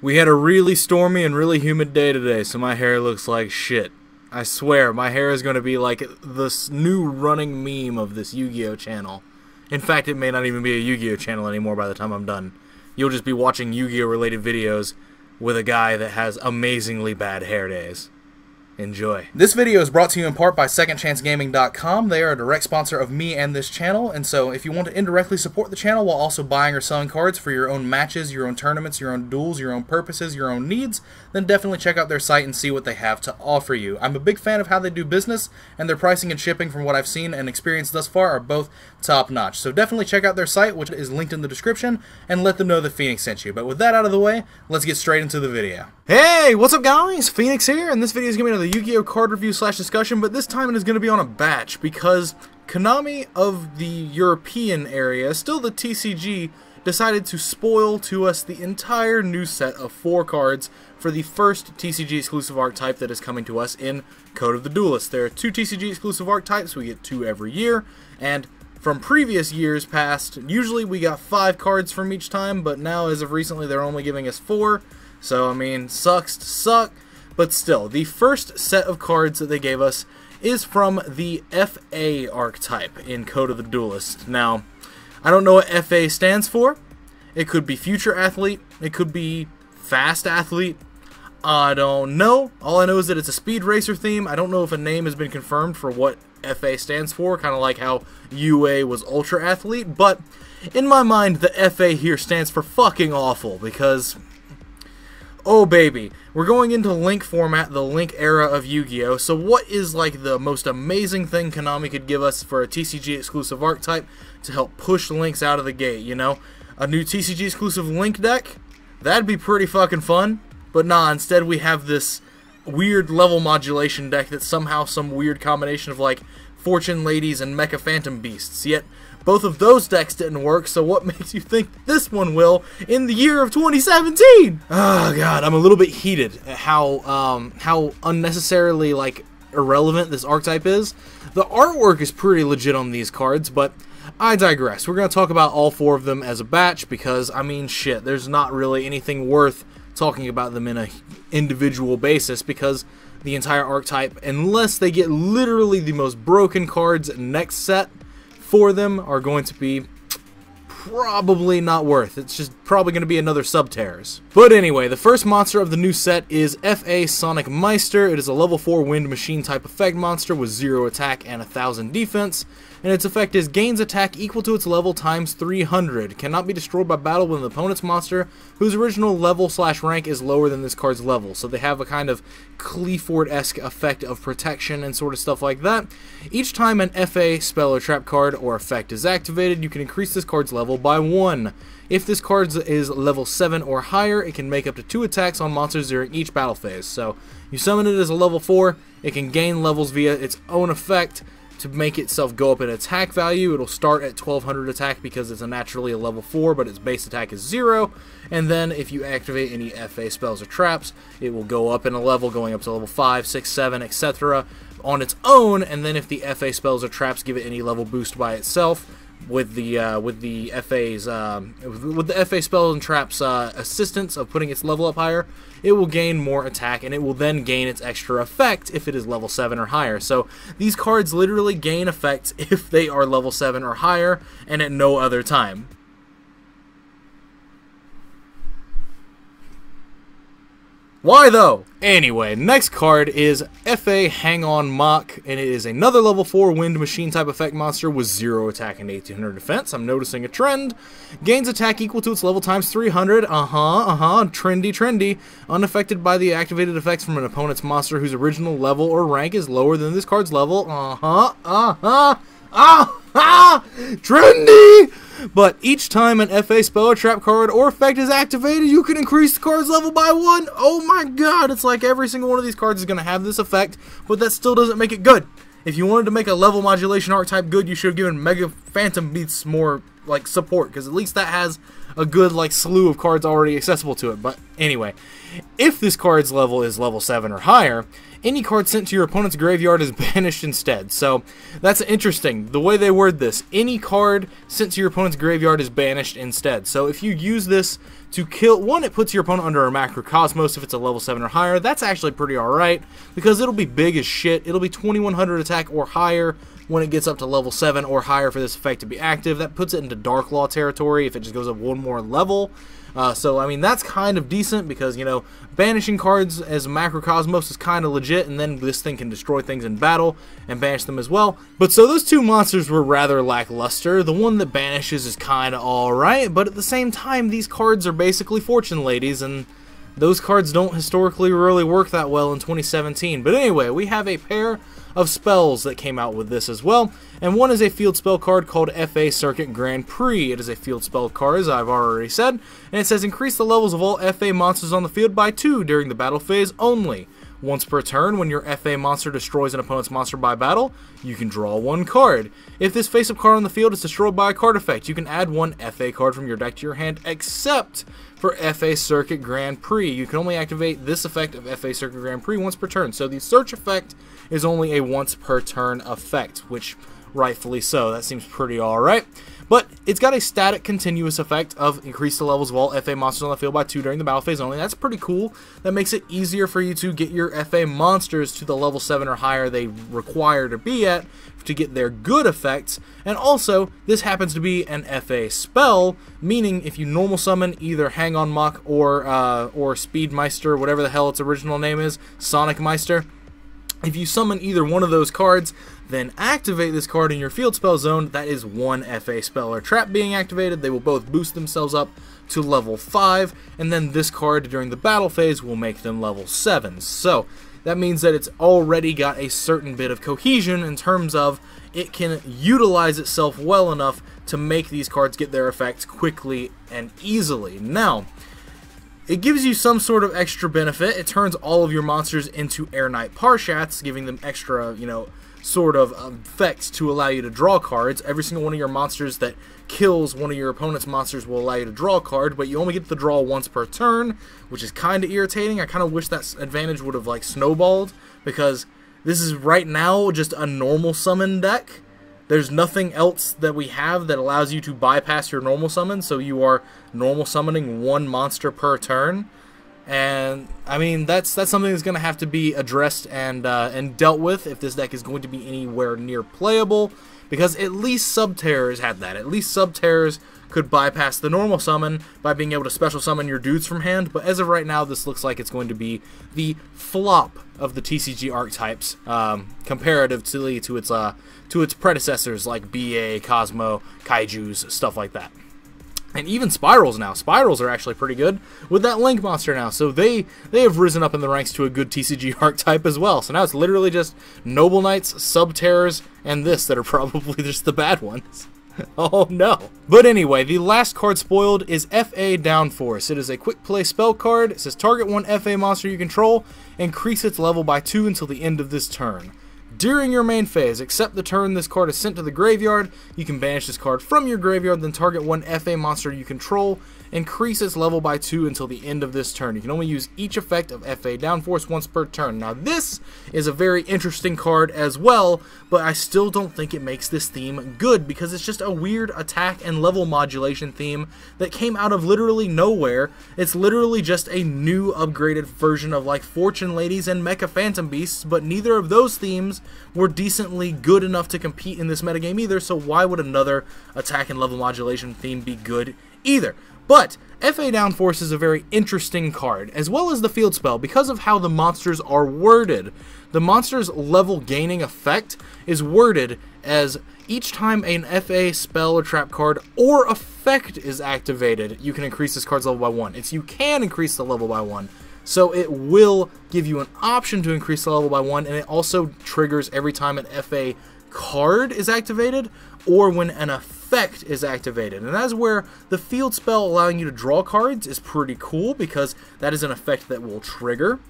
We had a really stormy and really humid day today, so my hair looks like shit. I swear, my hair is going to be like this new running meme of this Yu-Gi-Oh channel. In fact, it may not even be a Yu-Gi-Oh channel anymore by the time I'm done. You'll just be watching Yu-Gi-Oh related videos with a guy that has amazingly bad hair days. Enjoy. This video is brought to you in part by SecondChanceGaming.com. They are a direct sponsor of me and this channel, and so if you want to indirectly support the channel while also buying or selling cards for your own matches, your own tournaments, your own duels, your own purposes, your own needs, then definitely check out their site and see what they have to offer you. I'm a big fan of how they do business, and their pricing and shipping from what I've seen and experienced thus far are both top notch. So definitely check out their site, which is linked in the description, and let them know that Phoenix sent you. But with that out of the way, let's get straight into the video. Hey, what's up guys? Phoenix here, and this video is going to be another Yu-Gi-Oh! card review slash discussion, but this time it is going to be on a batch, because Konami of the European area, still the TCG, decided to spoil to us the entire new set of four cards for the first TCG exclusive archetype that is coming to us in Code of the Duelist. There are two TCG exclusive archetypes, we get two every year, and from previous years past, usually we got five cards from each time, but now as of recently they're only giving us four, so, I mean, sucks to suck. But still, the first set of cards that they gave us is from the FA archetype in Code of the Duelist. Now, I don't know what FA stands for. It could be Future Athlete. It could be Fast Athlete. I don't know. All I know is that it's a Speed Racer theme. I don't know if a name has been confirmed for what FA stands for, kind of like how UA was Ultra Athlete. But in my mind, the FA here stands for fucking awful because Oh baby, we're going into Link format, the Link era of Yu-Gi-Oh! So what is like the most amazing thing Konami could give us for a TCG exclusive archetype to help push Links out of the gate, you know? A new TCG exclusive Link deck? That'd be pretty fucking fun. But nah, instead we have this weird level modulation deck that's somehow some weird combination of like Fortune Ladies and Mecha Phantom Beasts. Yet both of those decks didn't work, so what makes you think this one will in the year of 2017? Oh god, I'm a little bit heated at how um, how unnecessarily like irrelevant this archetype is. The artwork is pretty legit on these cards, but I digress. We're going to talk about all four of them as a batch because, I mean, shit, there's not really anything worth talking about them in a individual basis because the entire archetype, unless they get literally the most broken cards next set, for them are going to be probably not worth. It's just probably going to be another Subterrors. But anyway, the first monster of the new set is F.A. Sonic Meister. It is a level 4 wind machine type effect monster with 0 attack and 1000 defense and its effect is gains attack equal to its level times 300. Cannot be destroyed by battle with an opponent's monster whose original level slash rank is lower than this card's level. So they have a kind of Qliphort-esque effect of protection and sort of stuff like that. Each time an FA spell or trap card or effect is activated, you can increase this card's level by 1. If this card is level 7 or higher, it can make up to 2 attacks on monsters during each battle phase. So you summon it as a level 4, it can gain levels via its own effect, to make itself go up in attack value. It'll start at 1200 attack because it's a naturally a level 4, but its base attack is 0. And then if you activate any FA spells or traps, it will go up in a level, going up to level 5, 6, 7, etc. on its own. And then if the FA spells or traps give it any level boost by itself, with the uh, with the FA's um, with the FA spells and traps uh, assistance of putting its level up higher, it will gain more attack and it will then gain its extra effect if it is level 7 or higher. So these cards literally gain effects if they are level 7 or higher and at no other time. Why though? Anyway, next card is FA Hang On Mach, and it is another level 4 wind machine type effect monster with 0 attack and 1800 defense. I'm noticing a trend. Gains attack equal to its level times 300. Uh-huh, uh-huh, trendy, trendy. Unaffected by the activated effects from an opponent's monster whose original level or rank is lower than this card's level. Uh-huh. Uh-huh, uh-huh, uh-huh, trendy! But each time an FA spell or trap card or effect is activated, you can increase the card's level by one. Oh my god, it's like every single one of these cards is going to have this effect, but that still doesn't make it good. If you wanted to make a level modulation archetype good, you should have given Mecha Phantom Beasts more like support, because at least that has a good like slew of cards already accessible to it. But anyway, if this card's level is level 7 or higher, any card sent to your opponent's graveyard is banished instead. So that's interesting. The way they word this, any card sent to your opponent's graveyard is banished instead. So if you use this to kill, one, it puts your opponent under a Macrocosmos if it's a level 7 or higher. That's actually pretty alright, because it'll be big as shit. It'll be 2100 attack or higher when it gets up to level 7 or higher for this effect to be active. That puts it into Dark Law territory if it just goes up one more level. Uh, so, I mean, that's kind of decent because, you know, banishing cards as Macrocosmos is kind of legit, and then this thing can destroy things in battle and banish them as well. But so those two monsters were rather lackluster. The one that banishes is kind of alright, but at the same time, these cards are basically Fortune Ladies, and those cards don't historically really work that well in 2017. But anyway, we have a pair of spells that came out with this as well, and one is a field spell card called FA Circuit Grand Prix. It is a field spell card, as I've already said, and it says increase the levels of all FA monsters on the field by 2 during the battle phase only. Once per turn, when your FA monster destroys an opponent's monster by battle, you can draw one card. If this face-up card on the field is destroyed by a card effect, you can add one FA card from your deck to your hand, except for FA Circuit Grand Prix. You can only activate this effect of FA Circuit Grand Prix once per turn. So the search effect is only a once per turn effect, which rightfully so. That seems pretty alright. But it's got a static continuous effect of increase the levels of all FA monsters on the field by 2 during the battle phase only. That's pretty cool. That makes it easier for you to get your FA monsters to the level 7 or higher they require to be at to get their good effects. And also, this happens to be an FA spell, meaning if you normal summon either Hang On Mach or, uh, or Speedmeister, whatever the hell its original name is, Sonic Meister, if you summon either one of those cards, then activate this card in your field spell zone, that is one FA spell or trap being activated. They will both boost themselves up to level 5, and then this card during the battle phase will make them level 7. So, that means that it's already got a certain bit of cohesion in terms of it can utilize itself well enough to make these cards get their effects quickly and easily. Now, it gives you some sort of extra benefit. It turns all of your monsters into Air Knight Parshaths, giving them extra, you know, sort of effects to allow you to draw cards. Every single one of your monsters that kills one of your opponent's monsters will allow you to draw a card, but you only get to draw once per turn, which is kind of irritating. I kind of wish that advantage would have like snowballed because this is right now just a normal summon deck there's nothing else that we have that allows you to bypass your normal summon, so you are normal summoning one monster per turn. And I mean that's that's something that's going to have to be addressed and uh, and dealt with if this deck is going to be anywhere near playable, because at least Subterrors had that. At least Subterrors could bypass the normal summon by being able to special summon your dudes from hand, but as of right now, this looks like it's going to be the flop of the TCG archetypes, um, comparatively to its uh, to its predecessors like BA, Cosmo, Kaiju's, stuff like that. And even Spyrals now. Spyrals are actually pretty good with that Link monster now. So they they have risen up in the ranks to a good TCG archetype as well. So now it's literally just Noble Knights, Sub Terrors, and this that are probably just the bad ones. oh no. But anyway, the last card spoiled is FA Downforce. It is a quick play spell card. It says target one FA monster you control, increase its level by 2 until the end of this turn. During your main phase, except the turn this card is sent to the graveyard, you can banish this card from your graveyard, then target one FA monster you control, increase its level by 2 until the end of this turn. You can only use each effect of FA Downforce once per turn. Now this is a very interesting card as well, but I still don't think it makes this theme good because it's just a weird attack and level modulation theme that came out of literally nowhere. It's literally just a new upgraded version of like Fortune Ladies and Mecha Phantom Beasts, but neither of those themes were decently good enough to compete in this metagame either, so why would another attack and level modulation theme be good either? But FA Downforce is a very interesting card, as well as the field spell, because of how the monsters are worded. The monster's level gaining effect is worded as each time an FA spell or trap card or effect is activated, you can increase this card's level by one. It's you can increase the level by one. So it will give you an option to increase the level by one, and it also triggers every time an FA card is activated or when an effect is activated. And that's where the field spell allowing you to draw cards is pretty cool because that is an effect that will trigger.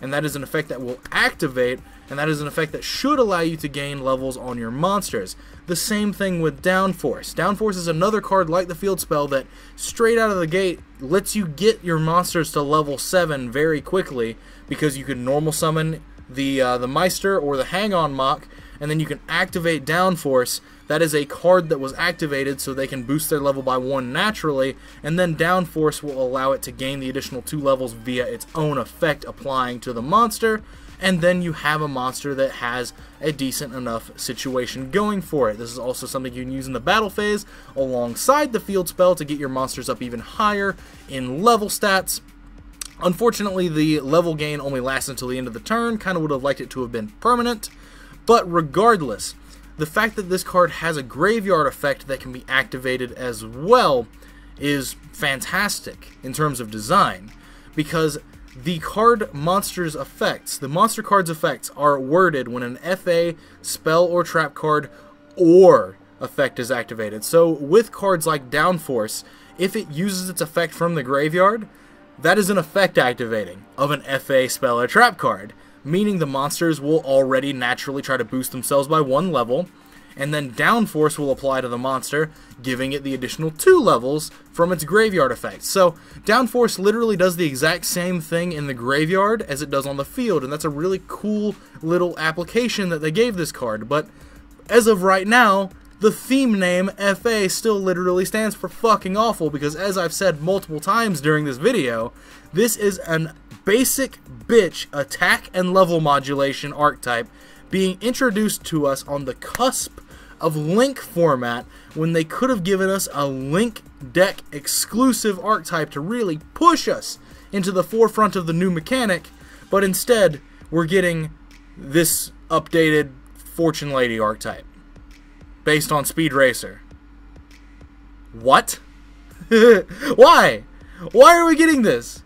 and that is an effect that will activate, and that is an effect that should allow you to gain levels on your monsters. The same thing with Downforce. Downforce is another card like the field spell that straight out of the gate lets you get your monsters to level 7 very quickly because you can normal summon the uh, the Meister or the Hang On Mach, and then you can activate Downforce. That is a card that was activated so they can boost their level by one naturally, and then Downforce will allow it to gain the additional two levels via its own effect applying to the monster, and then you have a monster that has a decent enough situation going for it. This is also something you can use in the battle phase alongside the field spell to get your monsters up even higher in level stats. Unfortunately, the level gain only lasts until the end of the turn, kind of would have liked it to have been permanent, but regardless, the fact that this card has a graveyard effect that can be activated as well is fantastic in terms of design, because the card monster's effects, the monster card's effects, are worded when an FA, spell, or trap card or effect is activated. So with cards like Downforce, if it uses its effect from the graveyard, that is an effect activating of an FA, spell, or trap card, meaning the monsters will already naturally try to boost themselves by one level, and then downforce will apply to the monster, giving it the additional two levels from its graveyard effect. So downforce literally does the exact same thing in the graveyard as it does on the field, and that's a really cool little application that they gave this card. But as of right now, the theme name FA still literally stands for fucking awful because as I've said multiple times during this video, this is an basic bitch attack and level modulation archetype being introduced to us on the cusp of Link format when they could have given us a Link deck exclusive archetype to really push us into the forefront of the new mechanic, but instead we're getting this updated Fortune Lady archetype based on Speed Racer. What? Why? Why are we getting this?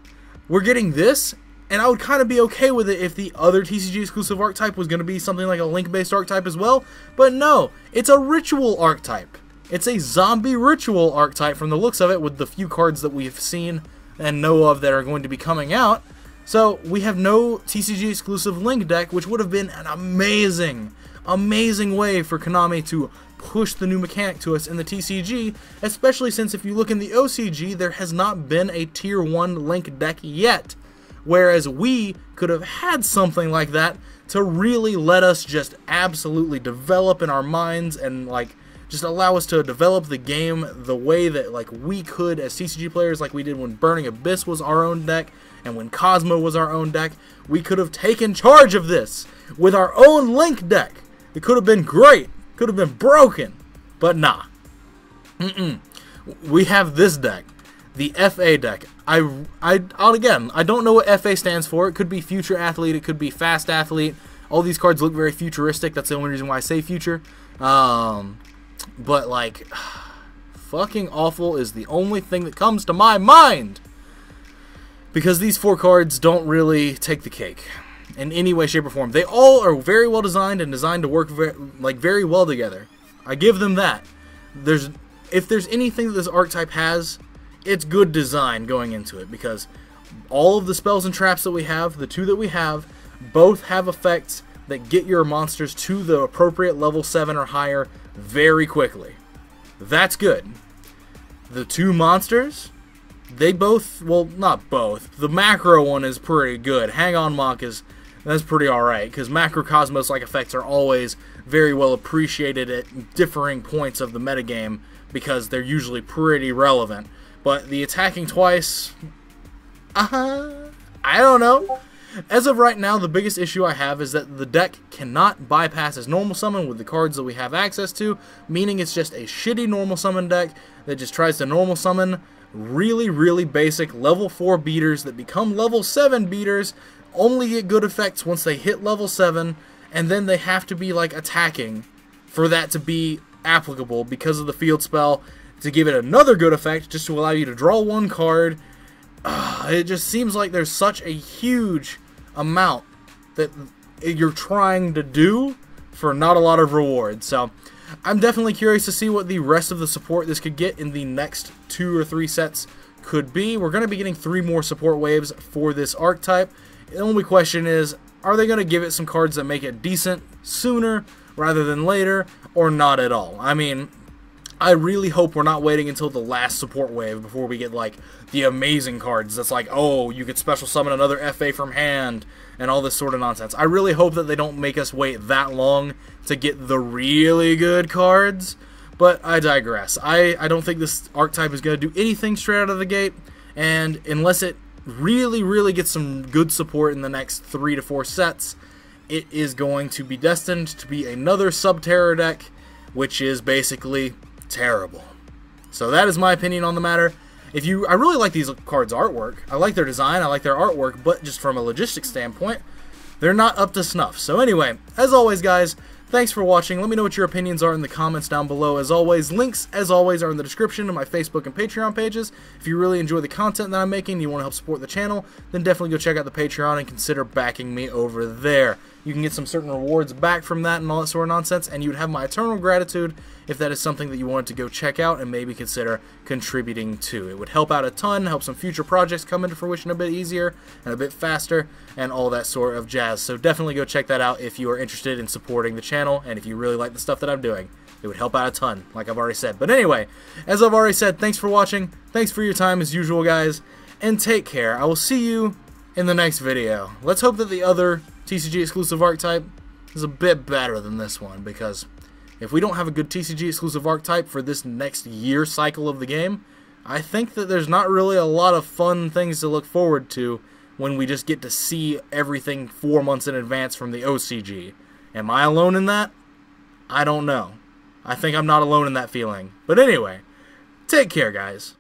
We're getting this and I would kind of be okay with it if the other TCG exclusive archetype was going to be something like a link-based archetype as well. But no, it's a ritual archetype. It's a zombie ritual archetype from the looks of it with the few cards that we've seen and know of that are going to be coming out. So we have no TCG exclusive link deck, which would have been an amazing, amazing way for Konami to push the new mechanic to us in the TCG, especially since if you look in the OCG, there has not been a tier 1 link deck yet. Whereas we could have had something like that to really let us just absolutely develop in our minds and like just allow us to develop the game the way that like we could as TCG players like we did when Burning Abyss was our own deck and when Cosmo was our own deck. We could have taken charge of this with our own Link deck. It could have been great. Could have been broken. But nah. Mm-mm. We have this deck the FA deck. I, I, again, I don't know what FA stands for. It could be future athlete. It could be fast athlete. All these cards look very futuristic. That's the only reason why I say future. Um, but like, fucking awful is the only thing that comes to my mind. Because these four cards don't really take the cake in any way, shape, or form. They all are very well designed and designed to work very, like very well together. I give them that. There's if there's anything that this archetype has it's good design going into it because all of the spells and traps that we have, the two that we have, both have effects that get your monsters to the appropriate level 7 or higher very quickly. That's good. The two monsters, they both, well, not both. The macro one is pretty good. Hang on Mach is, that's pretty alright, because macrocosmos-like effects are always very well appreciated at differing points of the metagame, because they're usually pretty relevant. But the attacking twice, uh -huh, I don't know. As of right now, the biggest issue I have is that the deck cannot bypass its normal summon with the cards that we have access to, meaning it's just a shitty normal summon deck that just tries to normal summon really, really basic level 4 beaters that become level 7 beaters, only get good effects once they hit level 7, and then they have to be like attacking for that to be applicable because of the field spell to give it another good effect just to allow you to draw one card. Uh, it just seems like there's such a huge amount that you're trying to do for not a lot of reward. So I'm definitely curious to see what the rest of the support this could get in the next two or three sets could be. We're going to be getting three more support waves for this archetype The only question is, are they going to give it some cards that make it decent sooner rather than later, or not at all? I mean, I really hope we're not waiting until the last support wave before we get like the amazing cards that's like, oh, you could special summon another FA from hand and all this sort of nonsense. I really hope that they don't make us wait that long to get the really good cards. But I digress. I, I don't think this archetype is going to do anything straight out of the gate. And unless it really, really gets some good support in the next three to four sets, it is going to be destined to be another sub-terror deck, which is basically terrible. So that is my opinion on the matter. If you, I really like these cards' artwork. I like their design. I like their artwork, but just from a logistics standpoint, they're not up to snuff. So anyway, as always, guys, Thanks for watching. Let me know what your opinions are in the comments down below. As always, links, as always, are in the description of my Facebook and Patreon pages. If you really enjoy the content that I'm making and you want to help support the channel, then definitely go check out the Patreon and consider backing me over there. You can get some certain rewards back from that and all that sort of nonsense, and you would have my eternal gratitude if that is something that you wanted to go check out and maybe consider contributing to. It would help out a ton, help some future projects come into fruition a bit easier and a bit faster, and all that sort of jazz. So definitely go check that out if you are interested in supporting the channel and if you really like the stuff that I'm doing. It would help out a ton, like I've already said. But anyway, as I've already said, thanks for watching. Thanks for your time as usual, guys. And take care. I will see you in the next video. Let's hope that the other TCG exclusive archetype is a bit better than this one because if we don't have a good TCG exclusive archetype for this next year cycle of the game, I think that there's not really a lot of fun things to look forward to when we just get to see everything four months in advance from the OCG. Am I alone in that? I don't know. I think I'm not alone in that feeling. But anyway, take care, guys.